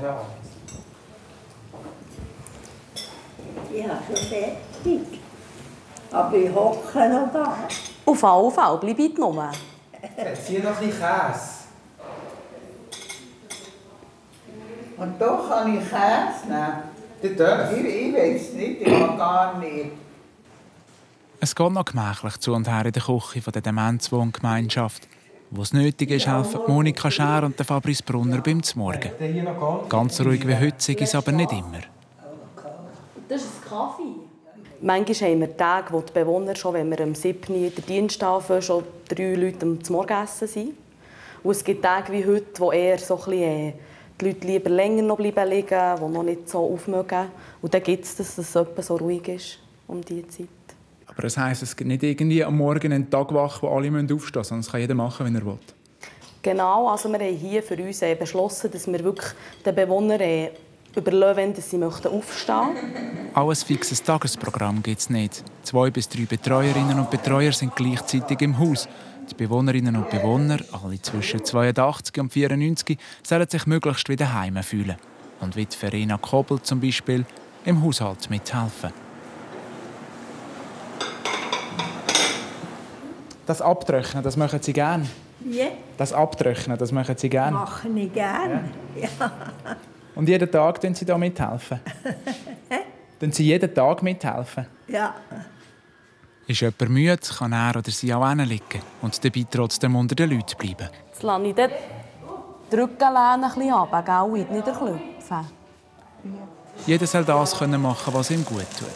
Genau. Ja, schon fertig. Aber ich hocke noch da. Auf jeden Fall, bleib ich nur. Jetzt hier noch ein bisschen Käse. Und doch kann ich Käse nehmen. Du darfst. Ich, ich weiß nicht, ich kann gar nicht. Es geht noch gemächlich zu und her in der Küche der Demenzwohngemeinschaft. Wo es nötig ist, helfen Monika Schär und Fabrice Brunner beim Zmorgen. Ganz. Ruhig wie heute ist es aber nicht immer. Das ist ein Kaffee. Manchmal haben wir Tage, wo die Bewohner schon, wenn wir am 7. in der Dienst anfangen, schon drei Leute am Morgenessen sind. Und es gibt Tage wie heute, wo eher so ein bisschen, äh, die Leute lieber länger noch bleiben liegen, die noch nicht so aufmögen. Und dann gibt es, dass es so ruhig ist um diese Zeit. Aber das heisst, es gibt nicht irgendwie am Morgen einen Tag wach, wo alle aufstehen müssen, sondern es kann jeder machen, wie er will. Genau, also wir haben hier für uns äh, beschlossen, dass wir wirklich den Bewohnern äh, überlegen, wenn sie aufstehen möchten. Auch ein fixes Tagesprogramm gibt es nicht. Zwei bis drei Betreuerinnen und Betreuer sind gleichzeitig im Haus. Die Bewohnerinnen und Bewohner, alle zwischen 82 und 94, sollen sich möglichst wieder heim fühlen. Und wie Verena Kobel zum Beispiel im Haushalt mithelfen. Das Abtrocknen, das machen Sie gerne. Ja, Das Abtrocknen, das machen Sie gerne. mache ich gerne. Ja. Und jeden Tag tun Sie da mithelfen? Tun Sie jeden Tag mithelfen? ja. Ist jemand müde, kann er oder sie auch hinliegen und dabei trotzdem unter den Leuten bleiben. Jetzt lasse ich dann die Rückenlehne ein bisschen runter, gell, nicht klopfen. Jeder soll das können machen, was ihm gut tut.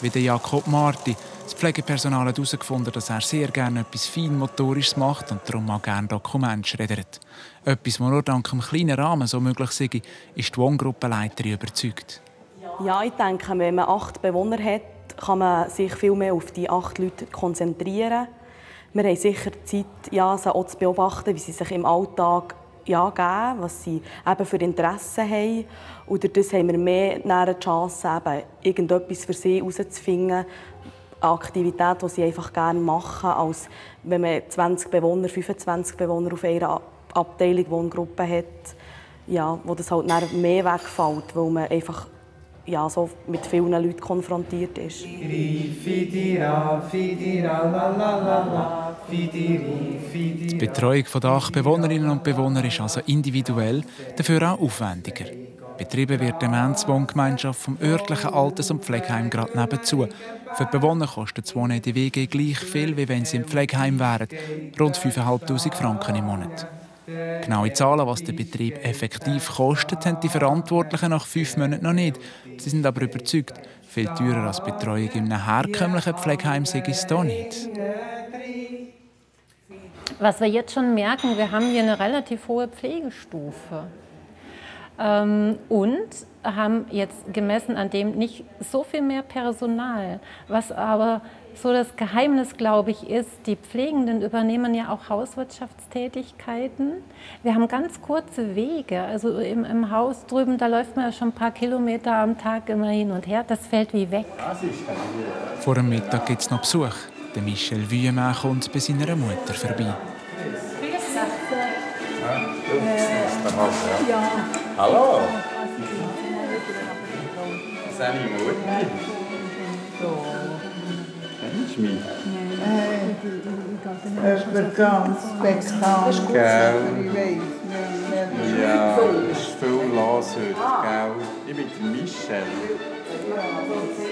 Wie der Jakob Marti. Das Pflegepersonal hat herausgefunden, dass er sehr gerne etwas Feinmotorisches macht und darum auch gerne Dokumente schreddert. Etwas, das nur dank dem kleinen Rahmen so möglich sei, ist die Wohngruppenleiterin überzeugt. Ja, ich denke, wenn man acht Bewohner hat, kann man sich viel mehr auf die acht Leute konzentrieren. Wir haben sicher Zeit, ja, sie auch zu beobachten, wie sie sich im Alltag ja, geben, was sie eben für Interessen haben. Durch das haben wir mehr eine Chance, eben, irgendetwas für sie herauszufinden, eine Aktivität, die sie einfach gerne machen, als wenn man 20 Bewohner, 25 Bewohner auf einer Abteilung, Wohngruppe hat, ja, wo das halt mehr wegfällt, weil man einfach ja, so mit vielen Leuten konfrontiert ist. Fidira, fidira, la la la la, fidiri, fidira. Die Betreuung der acht Bewohnerinnen und Bewohner ist also individuell, dafür auch aufwendiger. Betrieben wird die Demenzwohngemeinschaft vom örtlichen Alters- und Pflegeheim gerade nebenzu. Für die Bewohner kostet Wohnen in der WG gleich viel, wie wenn sie im Pflegeheim wären. Rund 5'500 Franken im Monat. Genaue Zahlen, was der Betrieb effektiv kostet, haben die Verantwortlichen nach fünf Monaten noch nicht. Sie sind aber überzeugt, viel teurer als Betreuung in einem herkömmlichen Pflegeheim sei es hier nicht. Was wir jetzt schon merken, wir haben hier eine relativ hohe Pflegestufe. Ähm, und haben jetzt gemessen an dem nicht so viel mehr Personal. Was aber so das Geheimnis, glaube ich, ist, die Pflegenden übernehmen ja auch Hauswirtschaftstätigkeiten. Wir haben ganz kurze Wege. Also im, im Haus drüben, da läuft man ja schon ein paar Kilometer am Tag immer hin und her. Das fällt wie weg. Vor dem Mittag gibt es noch Besuch. Der Michel Wüemann kommt bei seiner Mutter vorbei. Hallo. Seine Mutter. Kennst du mich? Jemand ganz bekannt. Gell. Ja, es ist viel los heute, gell? Ich bin der Michel.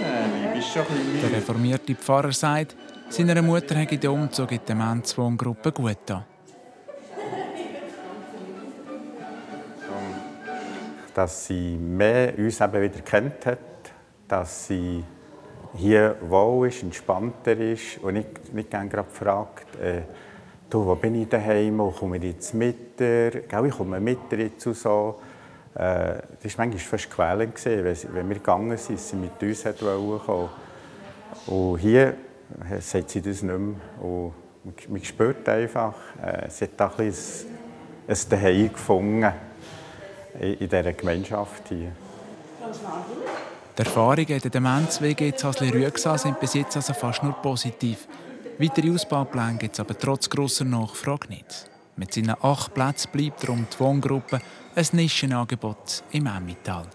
Sally, bist schon ein bisschen Der reformierte Pfarrer sagt, seiner Mutter habe der Umzug in die Demenzwohngruppe gut getan. Dass sie mehr uns eben wieder kennt hat, dass sie hier wohl ist, entspannter ist und nicht, nicht gerne gerade fragt, äh, du, wo bin ich daheim, wo komme ich jetzt mit dir, Gell, ich komme mit dir jetzt und so. Äh, das war manchmal fast quälend, gewesen, wenn, wir gegangen sind, sie mit uns hat kommen. Und hier äh, sagt sie das nicht mehr. Und man, spürt einfach, äh, sie hat da ein, bisschen ein Daheim gefunden in dieser Gemeinschaft hier. Die Erfahrungen in der Demenz-WG in Hasli-Rüegsau sind bis jetzt also fast nur positiv. Weitere Ausbaupläne gibt es aber trotz grosser Nachfrage nicht. Mit seinen acht Plätzen bleibt darum die Wohngruppe ein Nischenangebot im Emmental.